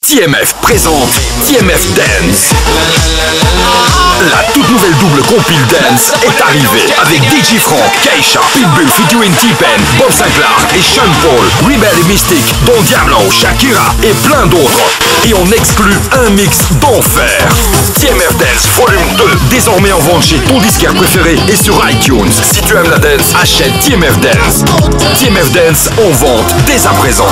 TMF présente TMF Dance. La toute nouvelle double compile Dance est arrivée avec DJ Frank, Keisha, Pitbull featuring T-Pen, Bob Sinclair et Sean Paul, Rebel et Mystic, Don Diablo, Shakira et plein d'autres. Et on exclut un mix d'enfer. TMF Dance Volume 2, désormais en vente chez ton disquaire préféré et sur iTunes. Si tu aimes la dance, achète TMF Dance. TMF Dance en vente dès à présent.